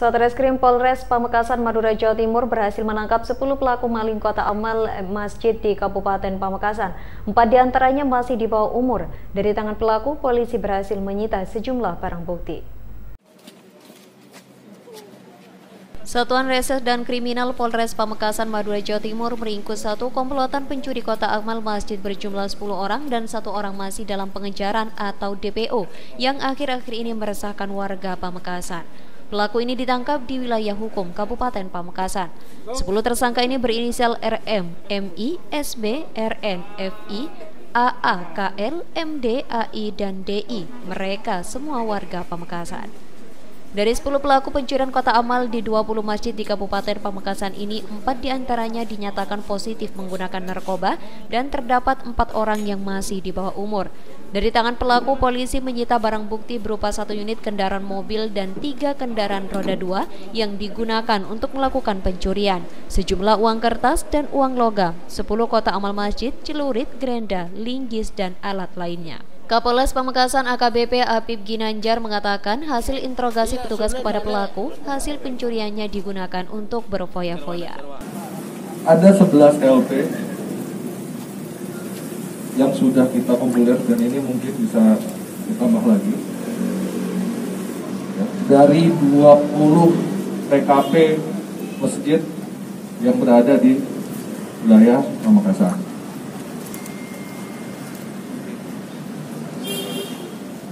Satreskrim Polres Pamekasan Madura Jawa Timur berhasil menangkap 10 pelaku maling kota amal masjid di Kabupaten Pamekasan. Empat di antaranya masih di bawah umur. Dari tangan pelaku, polisi berhasil menyita sejumlah barang bukti. Satuan Reses dan Kriminal Polres Pamekasan Madura Jawa Timur meringkus satu komplotan pencuri kota amal masjid berjumlah 10 orang dan satu orang masih dalam pengejaran atau DPO yang akhir-akhir ini meresahkan warga Pamekasan. Pelaku ini ditangkap di wilayah hukum Kabupaten Pamekasan. Sepuluh tersangka ini berinisial RM, MI, SB, RN, FI, AA, KL, MD, AI, dan DI. Mereka semua warga Pamekasan. Dari 10 pelaku pencurian kota amal di 20 masjid di Kabupaten Pamekasan ini, empat di antaranya dinyatakan positif menggunakan narkoba dan terdapat empat orang yang masih di bawah umur. Dari tangan pelaku, polisi menyita barang bukti berupa satu unit kendaraan mobil dan tiga kendaraan roda dua yang digunakan untuk melakukan pencurian, sejumlah uang kertas dan uang logam, 10 kota amal masjid, celurit, gerenda, linggis, dan alat lainnya. Kapolres Pamekasan AKBP Apip Ginanjar mengatakan hasil interogasi petugas kepada pelaku, hasil pencuriannya digunakan untuk berfoya-foya. Ada 11 LP yang sudah kita kumpulir dan ini mungkin bisa ditambah lagi. Ya, dari 20 TKP masjid yang berada di wilayah Pamekasan.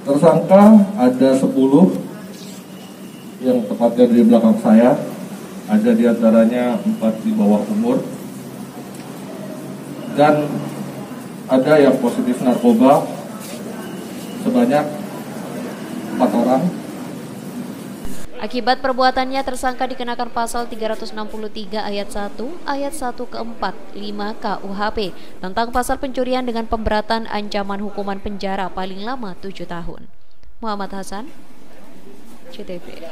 Tersangka ada 10 yang tepatnya di belakang saya. Ada di antaranya 4 di bawah umur. Dan ada yang positif narkoba sebanyak 4 orang. Akibat perbuatannya tersangka dikenakan pasal 363 ayat 1 ayat 1 ke 4 5 KUHP tentang pasal pencurian dengan pemberatan ancaman hukuman penjara paling lama 7 tahun. Muhammad Hasan, CTV.